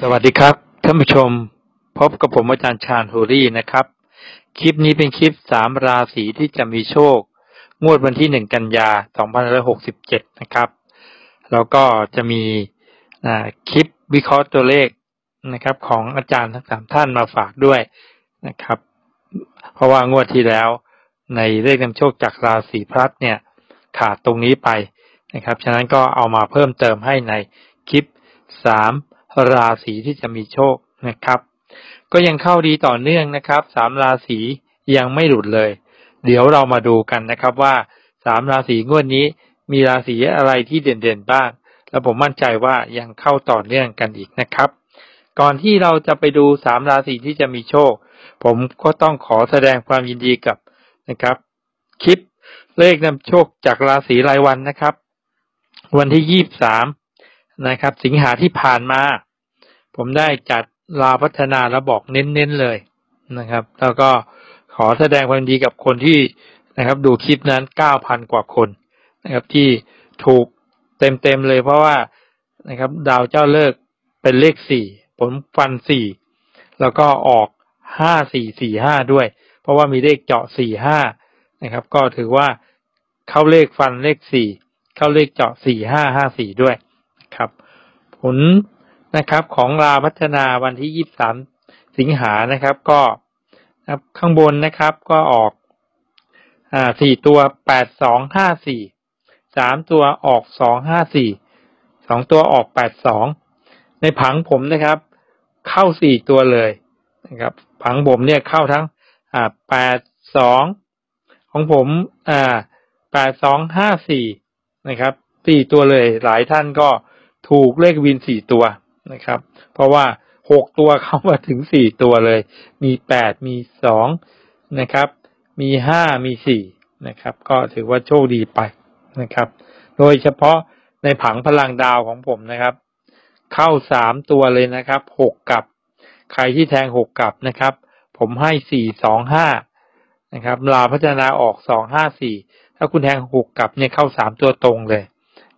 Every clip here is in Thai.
สวัสดีครับท่านผู้ชม พบกับผมอาจารย์ชาญฮูรี่นะครับ คลิปนี้เป็นคลิปสามราศีที่จะมีโชค งวดวันที่หนึ่งกันยาสองพันหกสิบเจ็ดนะครับ แล้วก็จะมีคลิปวิเคราะห์ตัวเลขนะครับ ของอาจารย์ทั้งสามท่านมาฝากด้วยนะครับ เพราะว่างวดที่แล้ว ในเลขนำโชคจากราศีพลัดเนี่ย ขาดตรงนี้ไปนะครับ ฉะนั้นก็เอามาเพิ่มเติมให้ในคลิปสาม ราศีที่จะมีโชคนะครับ ก็ยังเข้าดีต่อเนื่องนะครับสามราศียังไม่หลุดเลย เดี๋ยวเรามาดูกันนะครับว่าสามราศีงวดนี้มีราศีอะไรที่เด่นๆบ้าง แล้วผมมั่นใจว่ายังเข้าต่อเนื่องกันอีกนะครับ ก่อนที่เราจะไปดูสามราศีที่จะมีโชค ผมก็ต้องขอแสดงความยินดีกับนะครับ คลิปเลขนำโชคจากราศีรายวันนะครับ วันที่ยี่บสาม นะครับ สิงหาที่ผ่านมา ผมได้จัดลาพัฒนาแล้วบอกเน้นๆเลยนะครับ แล้วก็ขอแสดงความดีกับคนที่นะครับ ดูคลิปนั้นเก้าพันกว่าคนนะครับ ที่ถูกเต็มๆเลยเพราะว่านะครับ ดาวเจ้าเลิกเป็นเลขสี่ผมฟันสี่แล้วก็ออกห้าสี่สี่ห้าด้วย เพราะว่ามีเลขเจาะสี่ห้านะครับ ก็ถือว่าเข้าเลขฟันเลขสี่เข้าเลขเจาะสี่ห้าห้าสี่ด้วย ครับ ผลนะครับของลาพัฒนาวันที่ยี่สามสิงหานะครับ ก็ครับข้างบนนะครับก็ออกอ่าสี่ตัวแปดสองห้าสี่สามตัวออกสองห้าสี่สองตัวออกแปดสองในผังผมนะครับ เข้าสี่ตัวเลยนะครับ ผังผมเนี่ยเข้าทั้งอ่าแปดสองของผมอ่าแปดสองห้าสี่นะครับสี่ตัวเลยหลายท่านก็ ถูกเลขวินสี่ตัวนะครับ เพราะว่าหกตัวเข้ามาถึงสี่ตัวเลย มีแปดมีสองนะครับ มีห้ามีสี่นะครับ ก็ถือว่าโชคดีไปนะครับ โดยเฉพาะในผังพลังดาวของผมนะครับ เข้าสามตัวเลยนะครับหกกับ ใครที่แทงหกกับนะครับ ผมให้สี่สองห้านะครับลาพัฒนาออกสองห้าสี่ถ้าคุณแทงหกกับเนี่ยเข้าสามตัวตรงเลย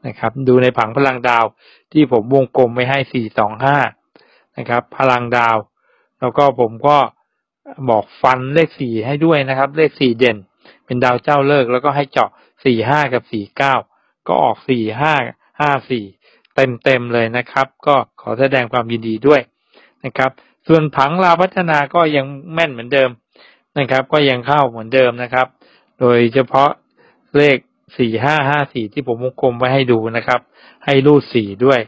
นะครับ ดูในผังพลังดาวที่ผมวงกลมไม่ให้สี่สองห้านะครับ พลังดาว แล้วก็ผมก็บอกฟันเลขสี่ให้ด้วยนะครับ เลขสี่เด่น เป็นดาวเจ้าเลิกแล้วก็ให้เจาะสี่ห้ากับสี่เก้าก็ออกสี่ห้าห้าสี่เต็มเต็มเลยนะครับ ก็ขอแสดงความยินดีด้วยนะครับ ส่วนผังลาพัฒนาก็ยังแม่นเหมือนเดิมนะครับ ก็ยังเข้าเหมือนเดิมนะครับ โดยเฉพาะเลข สี่ห้าห้าสี่ที่ผมวงกลมไว้ให้ดูนะครับ ให้รูดสี่ด้วย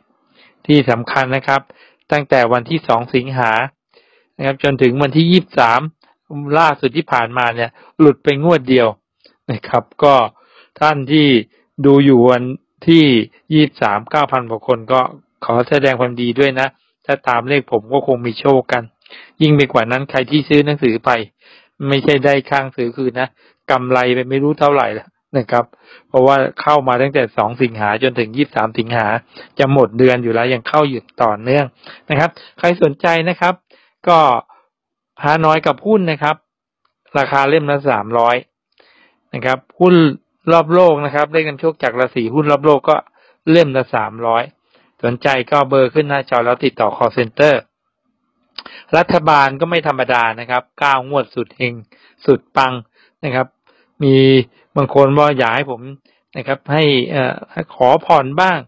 ที่สำคัญนะครับ ตั้งแต่วันที่สองสิงหานะครับ จนถึงวันที่ยี่บสามล่าสุดที่ผ่านมาเนี่ย หลุดไปงวดเดียวนะครับ ก็ท่านที่ดูอยู่วันที่ยี่บสามเก้าพันกว่าคนก็ขอแสดงความดีด้วยนะ ถ้าตามเลขผมก็คงมีโชคกัน ยิ่งไปกว่านั้นใครที่ซื้อหนังสือไป ไม่ใช่ได้ข้างซื้อคืนนะกำไรไปไม่รู้เท่าไหร่แล้ว นะครับ เพราะว่าเข้ามาตั้งแต่สองสิงหาจนถึงยี่สามสิงหาจะหมดเดือนอยู่แล้วยังเข้าอยู่ต่อเนื่องนะครับ ใครสนใจนะครับ ก็หาน้อยกับหุ้นนะครับ ราคาเล่มละสามร้อยนะครับ หุ้นรอบโลกนะครับเลขกันโชคจากราศีหุ้นรอบโลกก็เล่มละสามร้อยสนใจก็เบอร์ขึ้นหน้าจอแล้วติดต่อ call center รัฐบาลก็ไม่ธรรมดานะครับก้าวงวดสุดเฮงสุดปังนะครับ มี บางคนว่าอยากให้ผมนะครับ ให้เอ่อขอผ่อนบ้าง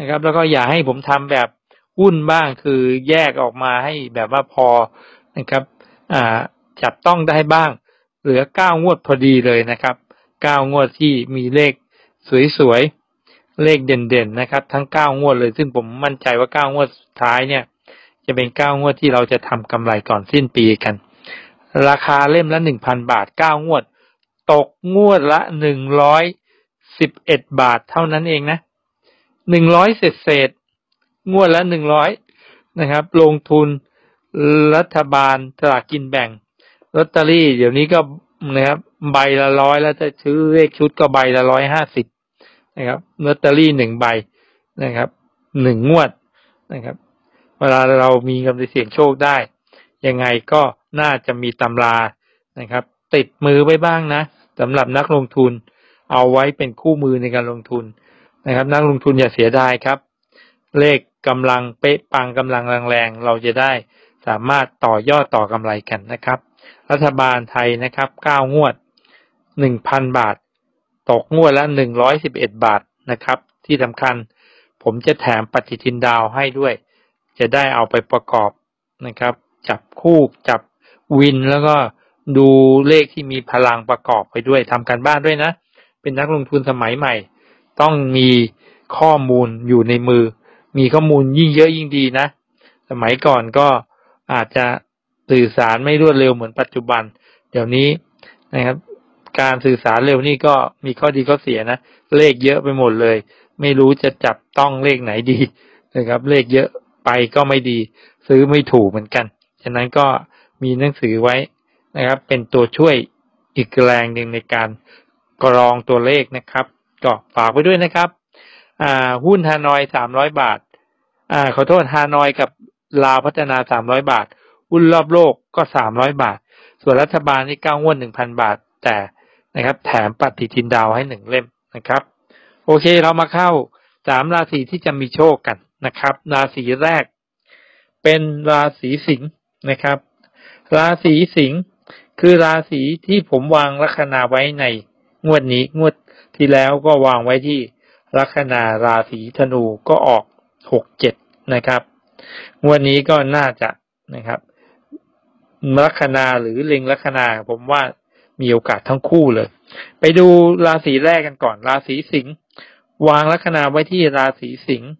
นะครับ แล้วก็อยากให้ผมทำแบบหุ้นบ้างคือแยกออกมาให้แบบว่าพอนะครับ อ่าจับต้องได้บ้าง เหลือเก้างวดพอดีเลยนะครับเก้างวดที่มีเลขสวยๆเลขเด่นๆนะครับ ทั้งเก้างวดเลย ซึ่งผมมั่นใจว่าเก้างวดสุดท้ายเนี่ย จะเป็นเก้างวดที่เราจะทำกำไรก่อนสิ้นปีกัน ราคาเล่มละหนึ่งพันบาทเก้างวด ตกงวดละหนึ่งร้อยสิบเอ็ดบาทเท่านั้นเองนะหนึ่งร้อยเศษเศษงวดละหนึ่งร้อยนะครับ ลงทุนรัฐบาลสลากกินแบ่งลอตเตอรี่ เดี๋ยวนี้ก็นะครับ ใบละร้อยแล้วจะซื้อเลขชุดก็ใบละร้อยห้าสิบนะครับลอตเตอรี่หนึ่งใบนะครับหนึ่งงวดนะครับ เวลาเรามีกำไรเสี่ยงโชคได้ ยังไงก็น่าจะมีตำรานะครับ ติดมือไว้บ้างนะสำหรับนักลงทุน เอาไว้เป็นคู่มือในการลงทุนนะครับ นักลงทุนอย่าเสียดายครับ เลขกำลังเป๊ะปังกำลังแรงๆเราจะได้สามารถต่อยอดต่อกำไรกันนะครับ รัฐบาลไทยนะครับเก้างวดหนึ่งพันบาท ตกงวดละหนึ่งร้อยสิบเอ็ดบาทนะครับ ที่สำคัญผมจะแถมปฏิทินดาวให้ด้วย จะได้เอาไปประกอบนะครับ จับคู่จับวินแล้วก็ ดูเลขที่มีพลังประกอบไปด้วยทำการบ้านด้วยนะ เป็นนักลงทุนสมัยใหม่ ต้องมีข้อมูลอยู่ในมือ มีข้อมูลยิ่งเยอะยิ่งดีนะ สมัยก่อนก็อาจจะสื่อสารไม่รวดเร็วเหมือนปัจจุบัน เดี๋ยวนี้นะครับ การสื่อสารเร็วนี่ก็มีข้อดีข้อเสียนะ เลขเยอะไปหมดเลย ไม่รู้จะจับต้องเลขไหนดีนะครับ เลขเยอะไปก็ไม่ดี ซื้อไม่ถูกเหมือนกัน ฉะนั้นก็มีหนังสือไว้ นะครับ เป็นตัวช่วยอีกแรงหนึ่งในการกรองตัวเลขนะครับ ก็ฝากไว้ด้วยนะครับ อ่า หุ้นฮานอยสามร้อยบาท อ่า ขอโทษฮานอยกับลาวพัฒนาสามร้อยบาท หุ้นรอบโลกก็สามร้อยบาท ส่วนรัฐบาลนี่เก้างวดหนึ่งพันบาท แต่นะครับ แถมปฏิทินดาวให้หนึ่งเล่มนะครับ โอเคเรามาเข้าสามราศีที่จะมีโชคกันนะครับ ราศีแรก เป็นราศีสิงห์นะครับ ราศีสิงห์ คือราศีที่ผมวางลัคนาไว้ในงวดนี้งวดที่แล้วก็วางไว้ที่ลัคนาราศีธนูก็ออกหกเจ็ดนะครับ งวดนี้ก็น่าจะนะครับลัคนาหรือเล็งลัคนาผมว่ามีโอกาสทั้งคู่เลย ไปดูราศีแรกกันก่อน ราศีสิงห์วางลัคนาไว้ที่ราศีสิงห์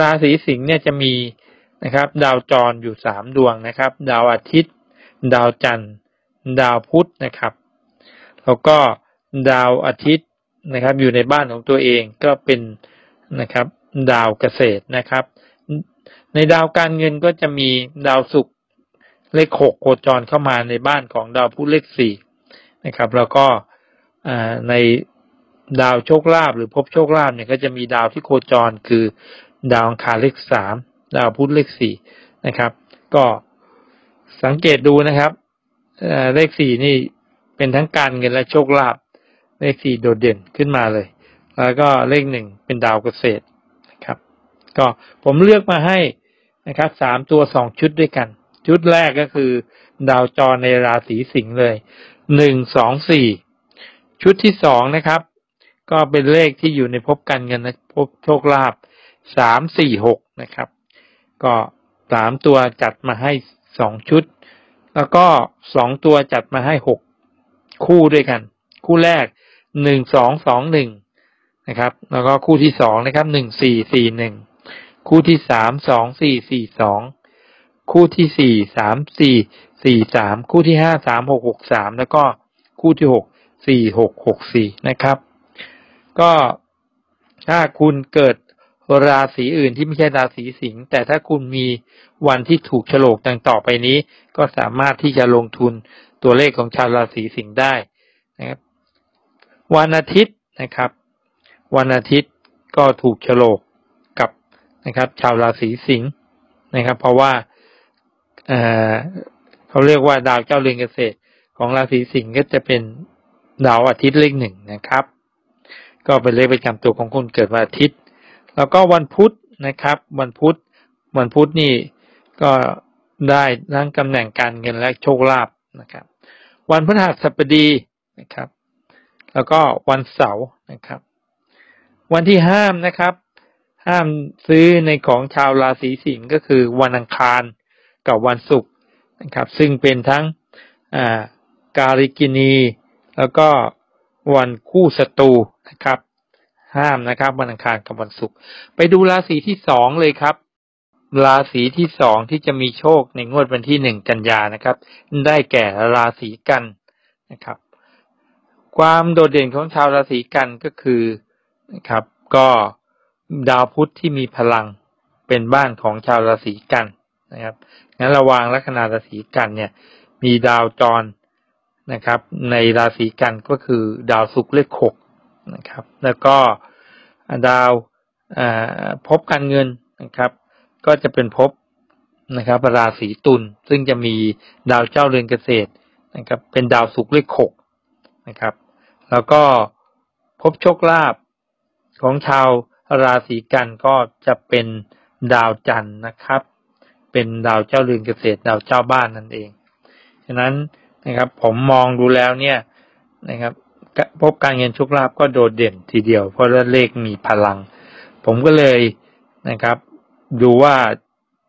ราศีสิงห์เนี่ยจะมีนะครับ ดาวจรอยู่สามดวงนะครับ ดาวอาทิตย์ ดาวจันทร์ ดาวพุธนะครับ แล้วก็ดาวอาทิตย์นะครับ อยู่ในบ้านของตัวเองก็เป็นนะครับ ดาวเกษตรนะครับ ในดาวการเงินก็จะมีดาวศุกร์เลขหกโคจรเข้ามาในบ้านของดาวพุธเลขสี่นะครับ แล้วก็ในดาวโชคลาภหรือภพโชคลาภเนี่ยก็จะมีดาวที่โคจรคือดาวอังคารเลขสามดาวพุธเลขสี่นะครับ ก็สังเกตดูนะครับ เลขสี่นี่เป็นทั้งการเงินและโชคลาภเลขสี่โดดเด่นขึ้นมาเลย แล้วก็เลขหนึ่งเป็นดาวเกษตรนะครับ ก็ผมเลือกมาให้นะครับสามตัวสองชุดด้วยกัน ชุดแรกก็คือ ดาวจรในราศีสิงห์เลยหนึ่งสองสี่ชุดที่สองนะครับ ก็เป็นเลขที่อยู่ในภพการเงินและภพโชคลาภสามสี่หกนะครับ ก็สามตัวจัดมาให้สองชุด แล้วก็สองตัวจัดมาให้หกคู่ด้วยกัน คู่แรกหนึ่งสองสองหนึ่งนะครับ แล้วก็คู่ที่สองนะครับหนึ่งสี่สี่หนึ่งคู่ที่สามสองสี่สี่สองคู่ที่สี่สามสี่สี่สามคู่ที่ห้าสามหกหกสามแล้วก็คู่ที่หกสี่หกหกสี่นะครับ ก็ถ้าคุณเกิด ราศีอื่นที่ไม่ใช่ราศีสิงห์แต่ถ้าคุณมีวันที่ถูกฉลกดังต่อไปนี้ ก็สามารถที่จะลงทุนตัวเลขของชาวราศีสิงห์ได้นะครับ วันอาทิตย์นะครับ วันอาทิตย์ก็ถูกฉลกกับนะครับ ชาวราศีสิงห์นะครับ เพราะว่าเเขาเรียกว่าดาวเจ้าเรือนเกษตร ของราศีสิงห์ก็จะเป็นดาวอาทิตย์เลขหนึ่งนะครับ ก็เป็นเลขประจำตัวของคนเกิดวันอาทิตย์ แล้วก็วันพุธนะครับ วันพุธวันพุธนี่ก็ได้ทั้งตำแหน่งการเงินและโชคลาภนะครับ วันพฤหัสบดีนะครับ แล้วก็วันเสาร์นะครับ วันที่ห้ามนะครับ ห้ามซื้อในของชาวราศีสิงห์ก็คือวันอังคารกับวันศุกร์นะครับ ซึ่งเป็นทั้งการิกินี แล้วก็วันคู่ศัตรูนะครับ ห้ามนะครับ วันอังคารกับวันศุกร์ไปดูราศีที่สองเลยครับ ราศีที่สองที่จะมีโชคในงวดวันที่หนึ่งกันยานะครับ ได้แก่ราศีกันนะครับ ความโดดเด่นของชาวราศีกันก็คือนะครับ ก็ดาวพุธที่มีพลังเป็นบ้านของชาวราศีกันนะครับงั้นระวังลัคนาราศีกันเนี่ย มีดาวจรนะครับ ในราศีกันก็คือดาวศุกร์เลขหก นะครับ แล้วก็ดาวพบการเงินนะครับ ก็จะเป็นพบนะครับราศีตุลซึ่งจะมีดาวเจ้าเรือนเกษตรนะครับ เป็นดาวศุกร์เลขหกนะครับ แล้วก็พบโชคลาภของชาวราศีกันก็จะเป็นดาวจันทร์นะครับ เป็นดาวเจ้าเรือนเกษตร ดาวเจ้าบ้านนั่นเอง ฉะนั้นนะครับผมมองดูแล้วเนี่ยนะครับ พบการเงินโชคลาภก็โดดเด่นทีเดียว เพราะเลขมีพลัง ผมก็เลยนะครับ ดูว่า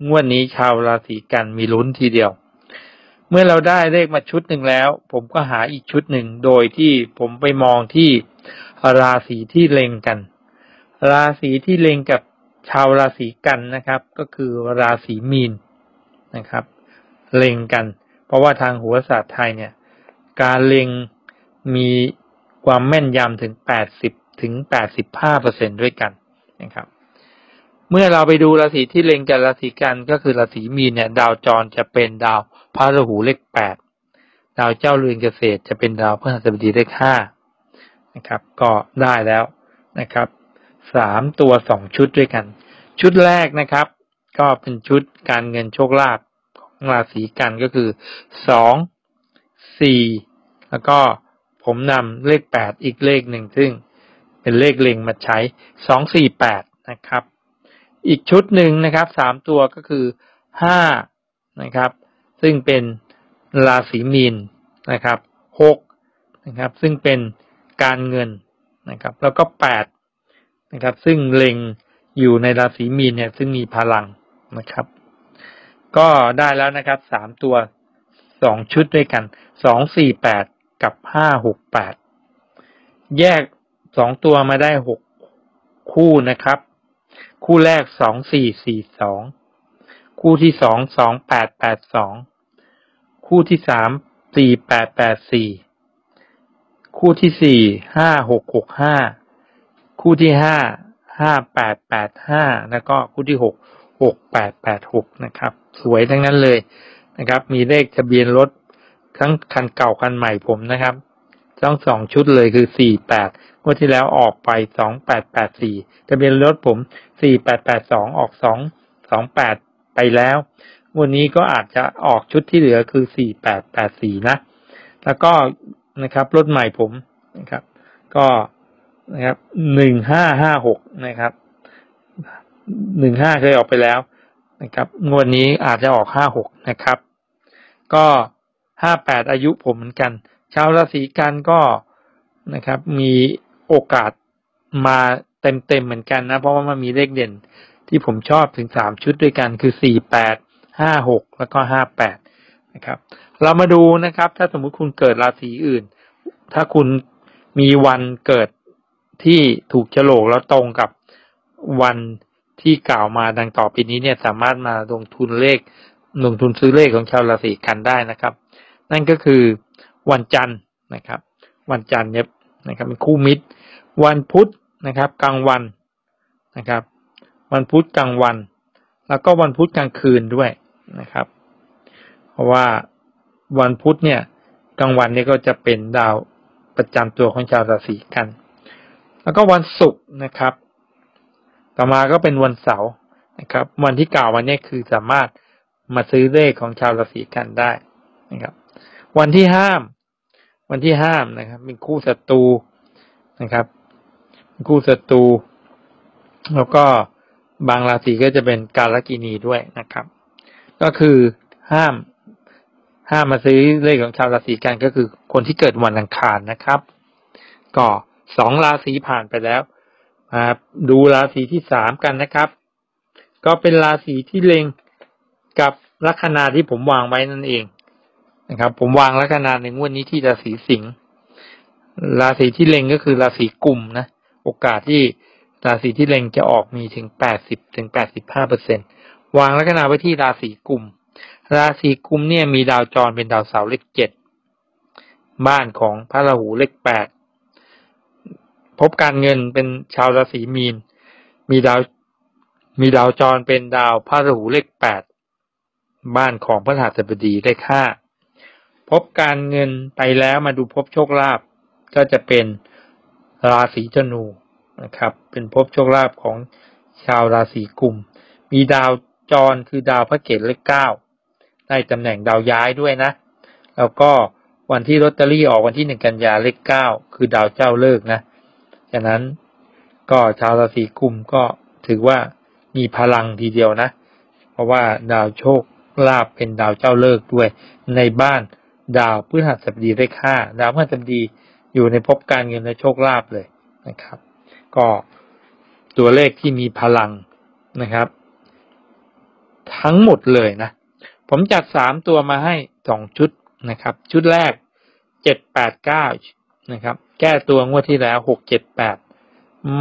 งวดนี้ชาวราศีกันมีลุ้นทีเดียว เมื่อเราได้เลขมาชุดหนึ่งแล้ว ผมก็หาอีกชุดหนึ่งโดยที่ผมไปมองที่ราศีที่เล็งกัน ราศีที่เล็งกับชาวราศีกันนะครับ ก็คือราศีมีนนะครับ เล็งกัน เพราะว่าทางหัวศาสตร์ไทยเนี่ย การเล็งมี ความแม่นยำถึงแปดสิบถึงแปดสิบห้าเปอร์เซ็นด้วยกันนะครับ เมื่อเราไปดูราศีที่เล็งกับราศีกันก็คือราศีมีนเนี่ย ดาวจรจะเป็นดาวพระราหูเลขแปดดาวเจ้าเรือนเกษตรจะเป็นดาวพฤหัสบดีเลขห้านะครับ ก็ได้แล้วนะครับสามตัวสองชุดด้วยกัน ชุดแรกนะครับ ก็เป็นชุดการเงินโชคลาภของราศีกันก็คือสองสี่แล้วก็ ผมนำเลขแปดอีกเลขหนึ่งซึ่ง เป็นเลขเล็งมาใช้สองสี่แปดนะครับ อีกชุดหนึ่งนะครับสามตัวก็คือห้านะครับ ซึ่งเป็นราศีมีนนะครับหกนะครับ ซึ่งเป็นการเงินนะครับ แล้วก็แปดนะครับ ซึ่งเล็งอยู่ในราศีมีนเนี่ยซึ่งมีพลังนะครับ ก็ได้แล้วนะครับสามตัวสองชุดด้วยกันสองสี่แปด กับห้าหกแปดแยกสองตัวมาได้หกคู่นะครับ คู่แรกสองสี่สี่สองคู่ที่สองสองแปดแปดสองคู่ที่สามสี่แปดแปดสี่คู่ที่สี่ห้าหกหกห้าคู่ที่ห้าห้าแปดแปดห้าแล้วก็คู่ที่หกหกแปดแปดหกนะครับ สวยทั้งนั้นเลยนะครับ มีเลขทะเบียนรถ ทั้งคันเก่าคันใหม่ผมนะครับต้งสองชุดเลยคือสี่แปดงวดที่แล้วออกไปสองแปดแปดสี่ทะเบียนรถผมสี่แปดแปดสองออกสองสองแปดไปแล้ววันนี้ก็อาจจะออกชุดที่เหลือคือสี่แปดแปดสี่นะ แล้วก็นะครับรถใหม่ผมนะครับ ก็นะครับหนึ่งห้าห้าหกนะครับหนึ่งห้าเคยออกไปแล้วนะครับงวดนี้อาจจะออกห้าหกนะครับ ก็ ห้าแปดอายุผมเหมือนกัน ชาวราศีกันก็นะครับ มีโอกาสมาเต็มๆเหมือนกันนะ เพราะว่ามันมีเลขเด่นที่ผมชอบถึงสามชุดด้วยกันคือสี่แปดห้าหกแล้วก็ห้าแปดนะครับ เรามาดูนะครับ ถ้าสมมุติคุณเกิดราศีอื่น ถ้าคุณมีวันเกิดที่ถูกฉลกแล้วตรงกับวันที่กล่าวมาดังต่อไปนี้เนี่ยสามารถมาลงทุนเลขลงทุนซื้อเลขของชาวราศีกันได้นะครับ นั่นก็คือวันจันทร์นะครับ วันจันทร์เนี่ยนะครับเป็นคู่มิตร วันพุธนะครับกลางวันนะครับ วันพุธกลางวัน แล้วก็วันพุธกลางคืนด้วยนะครับ เพราะว่าวันพุธเนี่ยกลางวันเนี่ยก็จะเป็นดาวประจำตัวของชาวราศีกัน แล้วก็วันศุกร์นะครับ ต่อมาก็เป็นวันเสาร์นะครับ วันที่กล่าววันนี้คือสามารถมาซื้อเลขของชาวราศีกันได้นะครับ วันที่ห้าม วันที่ห้ามนะครับเป็นคู่ศัตรูนะครับคู่ศัตรูแล้วก็บางราศีก็จะเป็นการลกินีด้วยนะครับ ก็คือห้ามห้ามมาซื้อเลขของชาวราศีกันก็คือคนที่เกิดวันอังคารนะครับ ก็สองราศีผ่านไปแล้วมาดูราศีที่สามกันนะครับ ก็เป็นราศีที่เล็งกับลัคนาที่ผมวางไว้นั่นเอง นะครับ ผมวางลัคนาในงวดนี้ที่ราศีสิงห์ราศีที่เล็งก็คือราศีกุมนะ โอกาสที่ราศีที่เล็งจะออกมีถึงแปดสิบถึงแปดสิบห้าเปอร์เซ็นวางลัคนาไว้ที่ราศีกุม ราศีกุมเนี่ยมีดาวจรเป็นดาวเสาร์เลขเจ็ดบ้านของพระราหูเลขแปดพบการเงินเป็นชาวราศีมีน มีดาวมีดาวจรเป็นดาวพระราหูเลขแปดบ้านของพระหัสบดีเลขห้า พบการเงินไปแล้วมาดูพบโชคลาภก็จะเป็นราศีธนูนะครับ เป็นพบโชคลาภของชาวราศีกุม มีดาวจรคือดาวพระเกตเลขเก้าได้ตำแหน่งดาวย้ายด้วยนะ แล้วก็วันที่ลอตเตอรี่ออกวันที่หนึ่งกันยาเลขเก้าคือดาวเจ้าเลิกนะฉะนั้นก็ชาวราศีกุมก็ถือว่ามีพลังทีเดียวนะ เพราะว่าดาวโชคลาภเป็นดาวเจ้าเลิกด้วยในบ้าน ดาวพฤหัสบดีได้ค่าดาวพฤหัสบดีอยู่ในภพการเงินและโชคลาภเลยนะครับ ก็ตัวเลขที่มีพลังนะครับ ทั้งหมดเลยนะ ผมจัดสามตัวมาให้สองชุดนะครับ ชุดแรกเจ็ดแปดเก้านะครับ แก้ตัวงวดที่แล้วหกเจ็ดแปด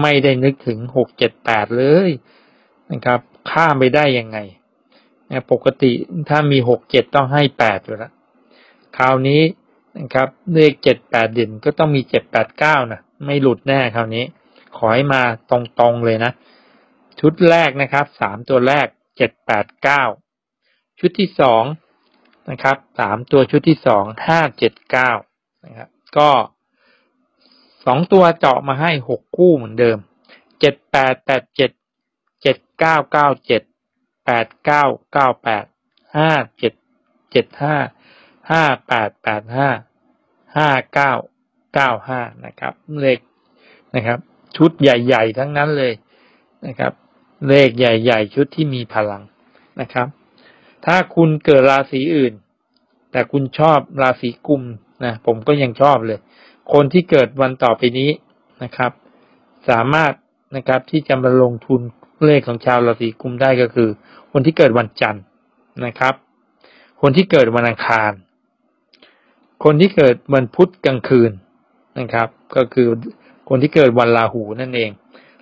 ไม่ได้นึกถึงหกเจ็ดแปดเลยนะครับ ข้ามไปได้ยังไงปกติถ้ามีหกเจ็ดต้องให้แปดอยู่แล้ว คราวนี้นะครับเลขเจ็ดแปดเด่นก็ต้องมีเจ็ดแปดเก้านะไม่หลุดแน่คราวนี้ ขอให้มาตรงๆเลยนะ ชุดแรกนะครับสามตัวแรกเจ็ดแปดเก้าชุดที่สองนะครับสามตัวชุดที่สองห้าเจ็ดเก้านะครับก็สองตัวเจาะมาให้หกคู่เหมือนเดิมเจ็ดแปดแปดเจ็ดเจ็ดเก้าเก้าเจ็ดแปดเก้าเก้าแปดห้าเจ็ดเจ็ดห้า ห้าแปดแปดห้าห้าเก้าเก้าห้านะครับ เลขนะครับ ชุดใหญ่ ๆ ทั้งนั้นเลยนะครับ เลขใหญ่ ๆ ชุดที่มีพลังนะครับ ถ้าคุณเกิดราศีอื่น แต่คุณชอบราศีกุมนะผมก็ยังชอบเลย คนที่เกิดวันต่อไปนี้นะครับ สามารถนะครับที่จะมาลงทุนเลขของชาวราศีกุมได้ก็คือ คนที่เกิดวันจันทร์นะครับ คนที่เกิดวันอังคาร คนที่เกิดวันพุธกลางคืนนะครับ ก็คือคนที่เกิดวันราหูนั่นเอง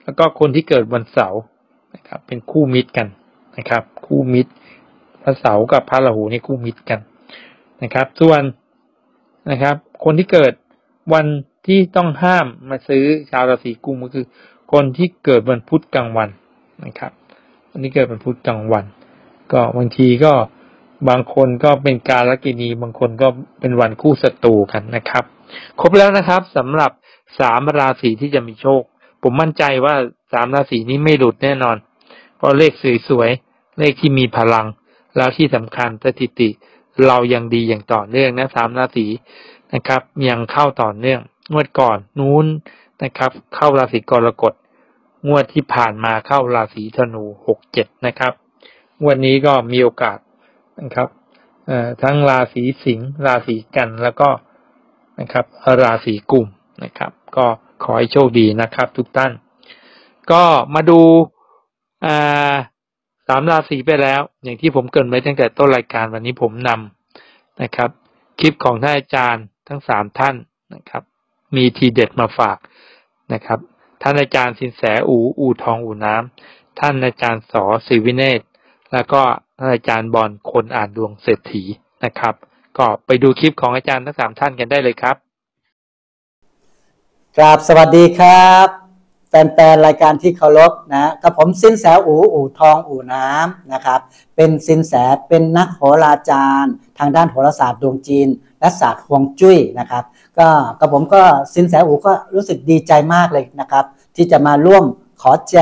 แล้วก็คนที่เกิดวันเสาร์นะครับ เป็นคู่มิตรกันนะครับ คู่มิตรพระเสาร์กับพระราหูนี่คู่มิตรกันนะครับ ส่วนนะครับ คนที่เกิดวันที่ต้องห้ามมาซื้อชาวราศีกุมก็คือ คนที่เกิดวันพุธกลางวันนะครับวันนี้เกิดวันพุธกลางวัน ก็บางทีก็ บางคนก็เป็นการลกินีบางคนก็เป็นวันคู่ศัตรูกันนะครับ ครบแล้วนะครับสำหรับสามราศีที่จะมีโชค ผมมั่นใจว่าสามราศีนี้ไม่หลุดแน่นอน เพราะเลขสวยๆ เลขที่มีพลัง แล้วที่สำคัญสถิติเรายังดีอย่างต่อเนื่องนะสามราศีนะครับ ยังเข้าต่อเนื่อง งวดก่อนนู้นนะครับ เข้าราศีกรกฎงวดที่ผ่านมาเข้าราศีธนูหกเจ็ดนะครับงวดนี้ก็มีโอกาส นะครับทั้งราศีสิงห์ราศีกันแล้วก็นะครับ ราศีกุมนะครับ ก็ขอให้โชคดีนะครับ ทุกท่าน ก็มาดูสามราศีไปแล้ว อย่างที่ผมเกินไว้ตั้งแต่ต้นรายการวันนี้ผมนำนะครับ คลิปของท่านอาจารย์ทั้งสามท่านนะครับ มีทีเด็ดมาฝากนะครับ ท่านอาจารย์สินแสอูอูทองอูน้ำท่านอาจารย์สอศิวิเนตแล้วก็ ท่านอาจารย์บอลคนอ่านดวงเศรษฐีนะครับ ก็ไปดูคลิปของอาจารย์ทั้งสามท่านกันได้เลยครับกราบสวัสดีครับ แฟนๆรายการที่เคารพนะกับผมสินแสอูอูทองอูน้ำนะครับ เป็นสินแสเป็นนักโหราจารย์ ทางด้านโหราศาสตร์ดวงจีน และศาสตร์ฮวงจุ้ยนะครับ ก็กับผมก็สินแสอูก็รู้สึกดีใจมากเลยนะครับ ที่จะมาร่วมขอแจ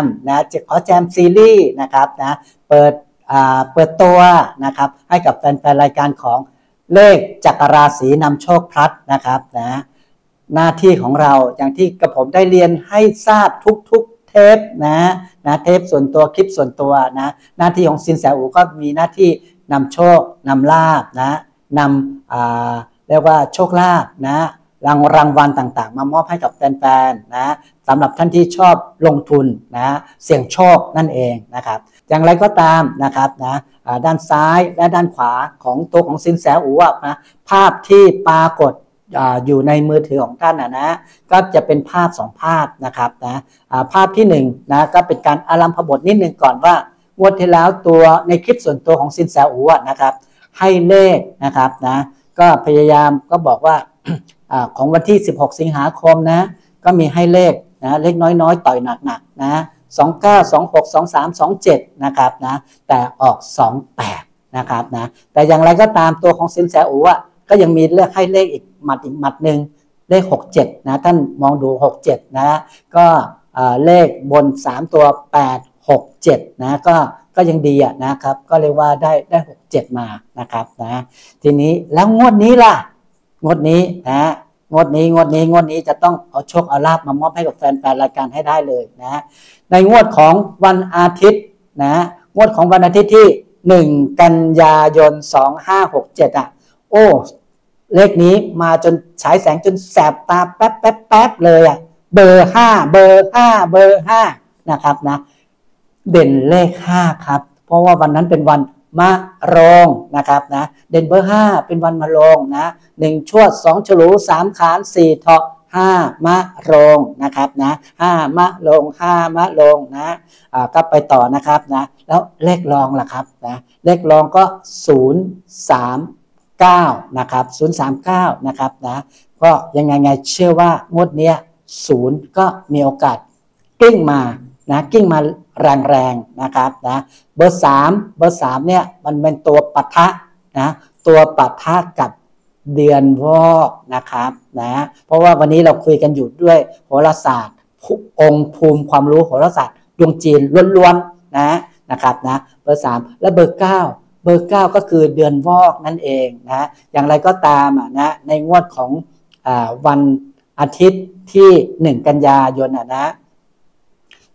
มนะจะขอแจมซีรีส์นะครับนะเปิด เปิดตัวนะครับให้กับแฟนๆรายการของเลขจักรราศีนำโชคพลัดนะครับนะหน้าที่ของเราอย่างที่กระผมได้เรียนให้ทราบทุกๆเทปนะนะเทปส่วนตัวคลิปส่วนตัวนะหน้าที่ของสินแสอูก็มีหน้าที่นำโชคนำลาบนะนำเรียกว่าโชคลาภนะรางรางวัลต่างๆ มามอบให้กับแฟนๆนะสำหรับท่านที่ชอบลงทุนนะเสี่ยงโชคนั่นเองนะครับ อย่างไรก็ตามนะครับนะด้านซ้ายและด้านขวาของตัวของสินแสอูนะภาพที่ปรากฏอยู่ในมือถือของท่านนะนะก็จะเป็นภาพ2ภาพนะครับนะภาพที่1นะก็เป็นการอารัมพบทนิดนึงก่อนว่างวดที่แล้วตัวในคลิปส่วนตัวของซินแซอูนะครับ ให้เลขนะครับนะก็พยายามก็บอกว่าอของวันที่ 16 สิงหาคมนะก็มีให้เลขนะเลขน้อยๆ ต่อยหนักๆนะ 29 26 23 27นะครับนะแต่ออก 28นะครับนะแต่อย่างไรก็ตามตัวของซินแซอูอะก็ยังมีเลือกให้เลขอีกหมัดอีกหมัดหนึ่งเลข 67นะท่านมองดู 67นะก็เลขบน 3 ตัว 8 6 7นะก็ก็ยังดีอะนะครับก็เรียกว่าได้ได้ 67 มานะครับนะทีนี้แล้วงวดนี้ล่ะ งวดนี้นะงวดนี้งวดนี้งวดนี้จะต้องเอาโชคเอาลาบมามอบให้กับแฟนๆรายการให้ได้เลยนะ ในงวดของวันอาทิตย์นะงวดของวันอาทิตย์ที่หนึ่งกันยายนสองห้าหกเจ็ดอะ โอ้ เลขนี้มาจนฉายแสงจนแสบตาแป๊บแป๊บแป๊บเลยอะ เบอร์ห้าเบอร์ห้าเบอร์ห้านะครับนะ เด่นเลขห้าครับ เพราะว่าวันนั้นเป็นวันมะโรงนะครับนะ เด่นเบอร์ห้าเป็นวันมะโรงนะหนึ่งชวดสองฉลูสามขานสี่เถาะ ห้ามะโรงนะครับนะห้ามะโรงห้ามะโรงนะอ่าก็ไปต่อนะครับนะแล้วเลขรองล่ะครับนะเลขรองก็ศูนย์สามเก้านะครับศูนย์สามเก้านะครับนะก็ยังไงไงเชื่อว่างวดเนี้ยศูนย์ก็มีโอกาสกิ้งมานะกิ้งมาแรงๆนะครับนะเบอร์สามเบอร์สามเนี่ยมันเป็นตัวปะทะนะตัวปะทะกับ เดือนวอกนะครับนะเพราะว่าวันนี้เราคุยกันอยู่ด้วยโหราศาสตร์ องค์ภูมิความรู้โหราศาสตร์ดวงจีนล้วนๆนะนะครับนะเบอร์สามและเบอร์เก้าเบอร์เก้าก็คือเดือนวอกนั่นเองนะอย่างไรก็ตามนะในงวดของอวันอาทิตย์ที่หนึ่งกันยายนนะ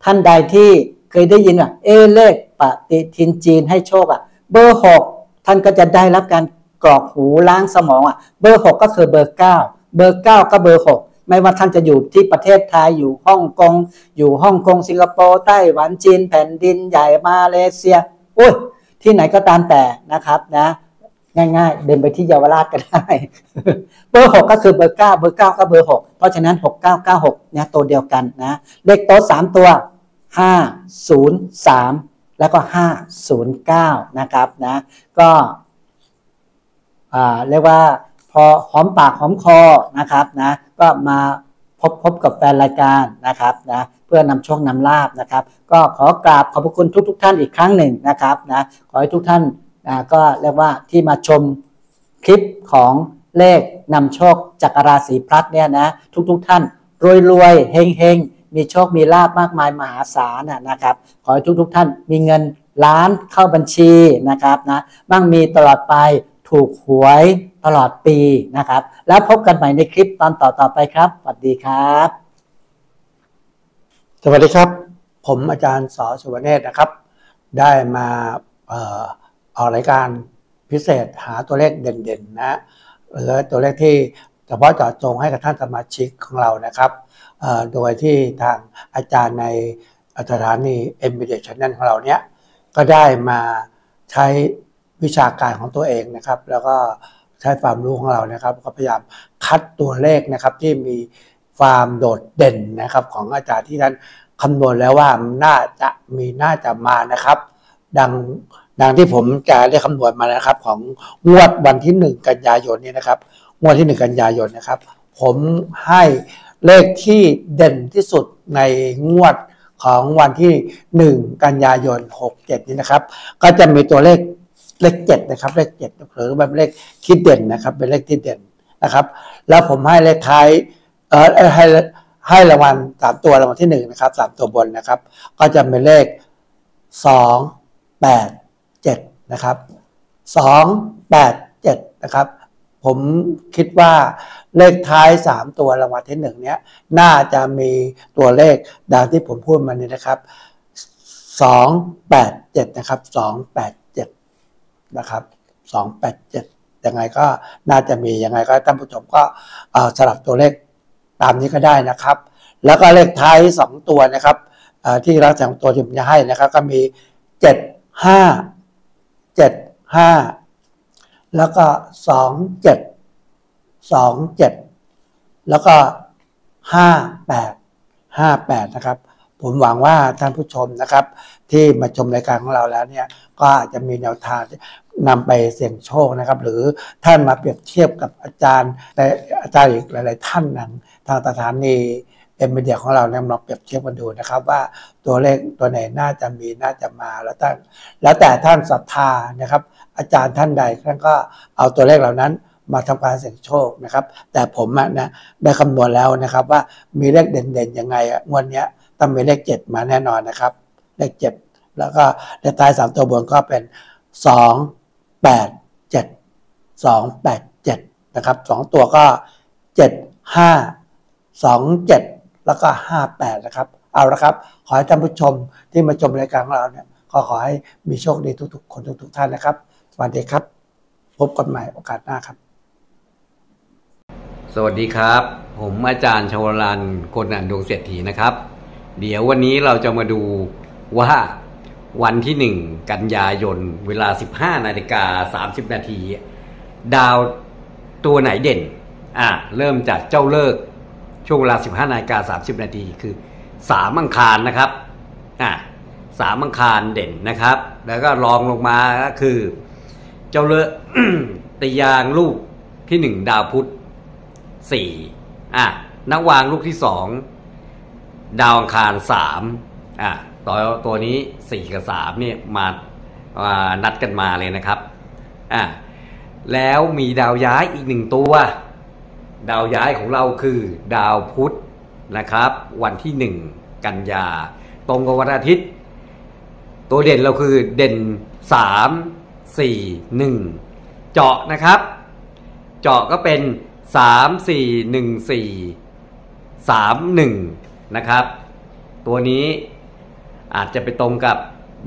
ท่านใดที่เคยได้ยินว่าเอเลขปฏิทินจีนให้โชคอะ เบอร์หกท่านก็จะได้รับการ กรอกหูล้างสมองอะเบอร์หกก็คือเบอร์เก้าเบอร์เก้าก็เบอร์หกไม่ว่าท่านจะอยู่ที่ประเทศไทยอยู่ฮ่องกง อยู่ฮ่องกงสิงคโปร์ไต้หวันจีนแผ่นดินใหญ่มาเลเซียอุ้ยที่ไหนก็ตามแต่นะครับนะง่ายๆ เดินไปที่เยาวราชก็ได้ เบอร์หกก็คือเบอร์เก้าเบอร์เก้าก็เบอร์หกเพราะฉะนั้นหกเก้าเก้าหกเนี่ยตัวเดียวกันนะเลขโต๊ะสามตัวห้าศูนย์สามแล้วก็ห้าศูนย์เก้านะครับนะก็ เรียกว่าพอหอมปากหอมคอนะครับนะก็มาพบพบกับแฟนรายการนะครับนะเพื่อนำโชคนำลาบนะครับ ก็ขอกราบขอบพระคุณทุกทุกท่านอีกครั้งหนึ่งนะครับนะขอให้ทุกท่านนะก็เรียกว่าที่มาชมคลิปของเลขนำโชคจากราศีพลัดเนี่ยนะทุกทุกท่านรวยรวยเฮงเฮงมีโชคมีลาบมากมายมหาศาลนะครับ ขอให้ทุกทุกท่านมีเงินล้านเข้าบัญชีนะครับนะมั่งมีตลอดไป ถูกหวยตลอดปีนะครับ แล้วพบกันใหม่ในคลิปตอนต่อๆไปครับ สวัสดีครับ สวัสดีครับ ผมอาจารย์สอสุวรรณเนตรนะครับ ได้มาเอ่อออกรายการพิเศษหาตัวเลขเด่นๆนะหรือตัวเลขที่เฉพาะเจาะจงให้กับท่านสมาชิกของเรานะครับโดยที่ทางอาจารย์ในสถานี m b d Channel ของเราเนี้ยก็ได้มาใช้ วิชาการของตัวเองนะครับ แล้วก็ใช้ความรู้ของเรานะครับ ก็พยายามคัดตัวเลขนะครับที่มีความโดดเด่นนะครับ ของอาจารย์ที่ท่านคำนวณแล้วว่าน่าจะมีน่าจะมานะครับ ดังดังที่ผมจะได้คำนวณมานะครับ ของงวดวันที่หนึ่งกันยายนนี้นะครับงวดที่หนึ่งกันยายนนะครับ ผมให้เลขที่เด่นที่สุดในงวดของวันที่หนึ่งกันยายนหกเจ็ดนี้นะครับ ก็จะมีตัวเลข เลขเจ็ดนะครับเลขเจ็ดหรือแบบเลขที่เด่นนะครับ เป็นเลขที่เด่นนะครับ แล้วผมให้เลขท้ายเออให้ให้รางวัลสามตัวรางวัลที่หนึ่งนะครับสามตัวบนนะครับ ก็จะเป็นเลขสองแปดเจ็ดนะครับสองแปดเจ็ดนะครับ ผมคิดว่าเลขท้ายสามตัวรางวัลที่หนึ่งเนี้ยน่าจะมีตัวเลขดังที่ผมพูดมานี้นะครับสองแปดเจ็ดนะครับสองแปดเจ็ด นะครับสองแปดเจ็ดยังไงก็น่าจะมียังไงก็ท่านผู้ชมก็สลับตัวเลขตามนี้ก็ได้นะครับ แล้วก็เลขท้ายสองตัวนะครับที่รักษาตัวที่ผมจะให้นะครับ ก็มีเจ็ดห้าเจ็ดห้าแล้วก็สองเจ็ดสองเจ็ดแล้วก็ห้าแปดห้าแปดนะครับ ผมหวังว่าท่านผู้ชมนะครับ ที่มาชมรายการของเราแล้วเนี่ยก็อาจจะมีแนวทางนำไปเสี่ยงโชคนะครับ หรือท่านมาเปรียบเทียบกับอาจารย์แต่อาจารย์อีกหลาย ๆ ท่านนั้นทางสถานีเอ็มเดียของเราเนี่ยลองเปรียบเทียบกันดูนะครับ ว่าตัวเลขตัวไหนน่าจะมีน่าจะมาแล้วท่านแล้วแต่ท่านศรัทธานะครับ อาจารย์ท่านใดท่านก็เอาตัวเลขเหล่านั้นมาทำการเสี่ยงโชคนะครับ แต่ผมนะได้คำนวณแล้วนะครับ ว่ามีเลขเด่นๆยังไงอะงวดเนี้ย ต้องมีเลขเจ็ดมาแน่นอนนะครับ เลขเจ็ดแล้วก็เลขท้ายสามตัวบนก็เป็นสองแปดเจ็ดสองแปดเจ็ดนะครับสองตัวก็เจ็ดห้าสองเจ็ดแล้วก็ห้าแปดนะครับ เอาละครับ ขอให้ท่านผู้ชมที่มาชมรายการของเราเนี่ยขอขอให้มีโชคดีทุกๆ คนทุกๆท่านนะครับสวัสดีครับพบกันใหม่โอกาสหน้าครับ สวัสดีครับ ผมอาจารย์ชวรันคนอันดวงเศรษฐีนะครับ เดี๋ยววันนี้เราจะมาดูว่าวันที่หนึ่งกันยายน เวลา 15นาฬิกา30 นาที ดาวตัวไหนเด่น อะ เริ่มจากเจ้าเลิก ช่วงเวลา 15นาฬิกา30 นาทีคือสามังคารนะครับ อะสามังคารเด่นนะครับ แล้วก็รองลงมาก็คือ เจ้าเลิกตียางลูกที่หนึ่งดาวพุธสี่อะนักวางลูกที่สอง ดาวอังคารสามอะตัวตัวนี้สี่กับสามเนี่ยมามานัดกันมาเลยนะครับอะแล้วมีดาวย้ายอีกหนึ่งตัว ดาวย้ายของเราคือดาวพุธนะครับ วันที่หนึ่งกันยา ตรงกับวันอาทิตย์ ตัวเด่นเราคือเด่นสามสี่หนึ่งเจาะนะครับ เจาะก็เป็นสามสี่หนึ่งสี่สามหนึ่ง นะครับ ตัวนี้อาจจะไปตรงกับ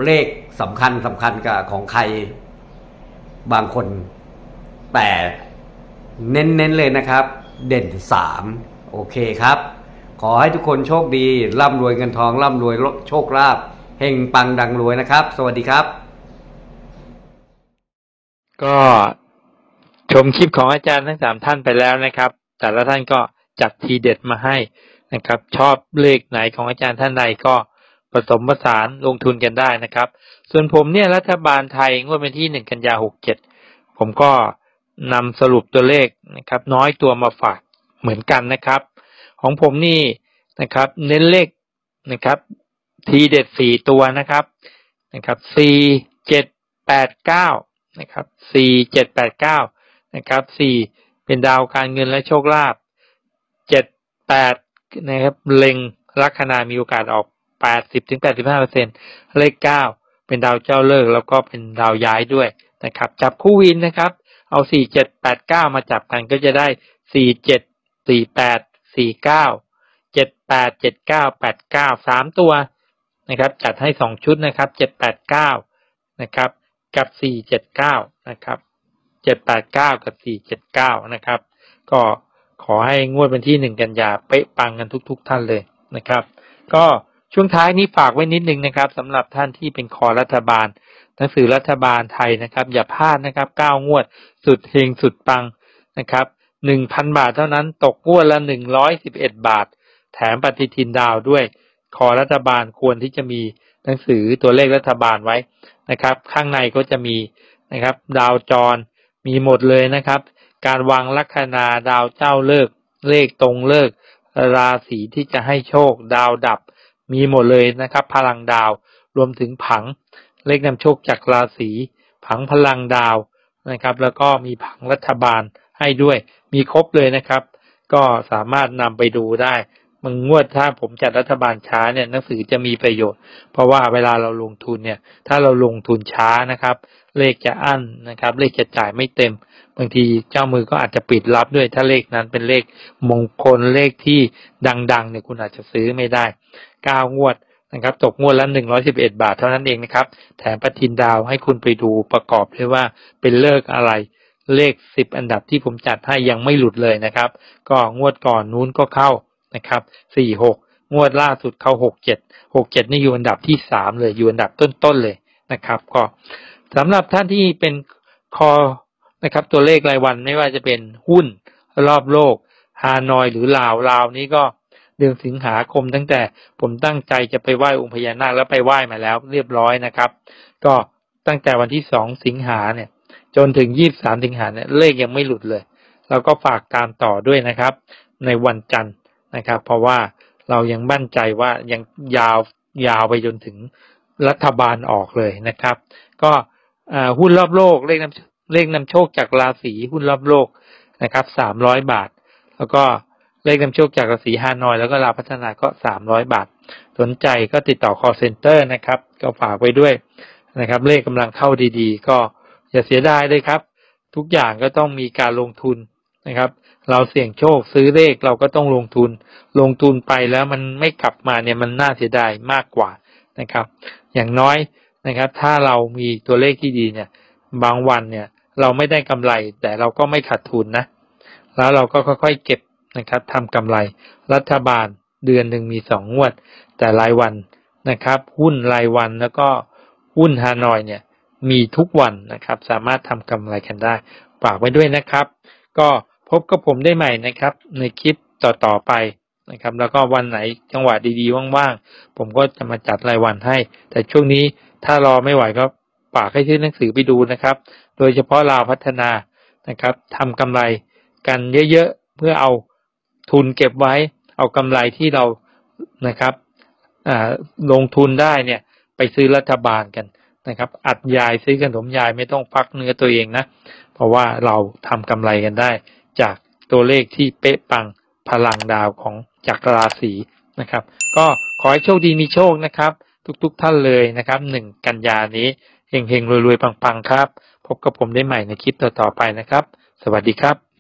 เลขสำคัญสำคัญกับของใครบางคน แต่เน้นๆเลยนะครับ เด่นสามโอเคครับ ขอให้ทุกคนโชคดี ร่ำรวยเงินทอง ร่ำรวยโชคลาภเฮงปังดังรวยนะครับ สวัสดีครับ ก็ชมคลิปของอาจารย์ทั้งสามท่านไปแล้วนะครับ แต่ละท่านก็จัดทีเด็ดมาให้ นะครับ ชอบเลขไหนของอาจารย์ท่านใดก็ผสมผสานลงทุนกันได้นะครับ ส่วนผมเนี่ยรัฐบาลไทยงวดเป็นที่หนึ่งกันยาหกเจ็ดผมก็นำสรุปตัวเลขนะครับ น้อยตัวมาฝากเหมือนกันนะครับ ของผมนี่นะครับ เน้นเลขนะครับ ทีเด็ดสี่ตัวนะครับนะครับสี่เจ็ดแปดเก้านะครับสี่เจ็ดแปดเก้านะครับสี่เป็นดาวการเงินและโชคลาภเจ็ดแปด นะครับเล็งลัคนามีโอกาสออกแปดสิบถึงแปดสิบห้าเปอร์เซ็นเลขเก้าเป็นดาวเจ้าเลิกแล้วก็เป็นดาวย้ายด้วยนะครับ จับคู่วินนะครับ เอาสี่เจ็ดแปดเก้ามาจับกันก็จะได้สี่เจ็ดสี่แปดสี่เก้าเจ็ดแปดเจ็ดเก้าแปดเก้าสามตัวนะครับ จัดให้สองชุดนะครับเจ็ดแปดเก้านะครับ กับสี่เจ็ดเก้านะครับเจ็ดแปดเก้ากับสี่เจ็ดเก้านะครับ ก็ ขอให้งวดวันที่หนึ่งกันยาเป๊ะปังกันทุก ๆ ท่านเลยนะครับ ก็ช่วงท้ายนี้ฝากไว้นิดนึงนะครับสำหรับท่านที่เป็นคอรัฐบาล หนังสือรัฐบาลไทยนะครับ อย่าพลาดนะครับเก้างวด สุดเฮงสุดปังนะครับหนึ่งพันบาทเท่านั้นตกงวดละหนึ่งร้อยสิบเอ็ดบาท แถมปฏิทินดาวด้วย คอรัฐบาลควรที่จะมีหนังสือตัวเลขรัฐบาลไว้นะครับ ข้างในก็จะมีนะครับ ดาวจรมีหมดเลยนะครับ การวางลัคนาดาวเจ้าเลิก เลขตรงเลิก ราศีที่จะให้โชค ดาวดับ มีหมดเลยนะครับ พลังดาวรวมถึงผัง เลขนำโชคจากราศีผังพลังดาวนะครับ แล้วก็มีผังรัฐบาลให้ด้วย มีครบเลยนะครับ ก็สามารถนำไปดูได้บางงวดถ้าผมจัดรัฐบาลช้าเนี่ยหนังสือจะมีประโยชน์ เพราะว่าเวลาเราลงทุนเนี่ย ถ้าเราลงทุนช้านะครับ เลขจะอั้นนะครับ เลขจะจ่ายไม่เต็ม บางทีเจ้ามือก็อาจจะปิดรับด้วย ถ้าเลขนั้นเป็นเลขมงคลเลขที่ดังๆเนี่ยคุณอาจจะซื้อไม่ได้เก้างวดนะครับตกงวดละหนึ่งร้อยสิบเอ็ดบาทเท่านั้นเองนะครับ แถมปฏินดาวให้คุณไปดูประกอบด้วยว่าเป็นเลิกอะไรเลขสิบอันดับที่ผมจัดให้ยังไม่หลุดเลยนะครับ ก็งวดก่อนนู้นก็เข้านะครับสี่หกงวดล่าสุดเข้าหกเจ็ดหกเจ็ดนี่อยู่อันดับที่สามเลยอยู่อันดับต้นๆเลยนะครับ ก็ สำหรับท่านที่เป็นคอนะครับ ตัวเลขรายวันไม่ว่าจะเป็นหุ้นรอบโลก ฮานอยหรือลาวลาวนี้ก็เดือนสิงหาคมตั้งแต่ผมตั้งใจจะไปไหว้องค์พญานาคแล้วไปไหว้มาแล้วเรียบร้อยนะครับ ก็ตั้งแต่วันที่สองสิงหาเนี่ย จนถึงยี่บสามสิงหาเนี่ยเลขยังไม่หลุดเลย เราก็ฝากตามต่อด้วยนะครับ ในวันจันทร์นะครับ เพราะว่าเรายังมั่นใจว่ายังยาวยาวไปจนถึงรัฐบาลออกเลยนะครับ ก็ หุ้นรอบโลกเลขนำเลขนำโชคจากราศีหุ้นรอบโลกนะครับสามร้อยบาท แล้วก็เลขนำโชคจากราศีฮานอยแล้วก็ลาพัฒนาก็สามร้อยบาท สนใจก็ติดต่อ call center นะครับ ก็ฝากไว้ด้วยนะครับ เลขกำลังเข้าดีๆ ก็อย่าเสียดายเลยครับ ทุกอย่างก็ต้องมีการลงทุนนะครับ เราเสี่ยงโชคซื้อเลขเราก็ต้องลงทุน ลงทุนไปแล้วมันไม่กลับมาเนี่ยมันน่าเสียดายมากกว่านะครับ อย่างน้อย นะครับ ถ้าเรามีตัวเลขที่ดีเนี่ย บางวันเนี่ย เราไม่ได้กำไรแต่เราก็ไม่ขาดทุนนะ แล้วเราก็ค่อยๆเก็บนะครับทำกำไร รัฐบาลเดือนหนึ่งมีสองงวด แต่รายวันนะครับ หุ้นรายวันแล้วก็หุ้นฮานอยเนี่ย มีทุกวันนะครับ สามารถทำกำไรกันได้ฝากไว้ด้วยนะครับ ก็พบกับผมได้ใหม่นะครับ ในคลิปต่อๆไปนะครับ แล้วก็วันไหนจังหวะดีๆว่างๆ ผมก็จะมาจัดรายวันให้ แต่ช่วงนี้ ถ้ารอไม่ไหวก็ฝากให้ซื้อหนังสือไปดูนะครับ โดยเฉพาะลาวพัฒนานะครับทำกำไรกันเยอะๆ เพื่อเอาทุนเก็บไว้ เอากำไรที่เรานะครับลงทุนได้เนี่ย ไปซื้อรัฐบาลกันนะครับ อัดยายซื้อขนมยายไม่ต้องพักเนื้อตัวเองนะ เพราะว่าเราทำกำไรกันได้ จากตัวเลขที่เป๊ะปังพลังดาวของจักรราศีนะครับ ก็ขอให้โชคดีมีโชคนะครับ ทุกๆทท่านเลยนะครับหนึ่งกันยานี้เฮงๆรวยๆปังๆครับ พบกับผมได้ใหม่ในคลิปต่อๆไปนะครับ สวัสดีครับ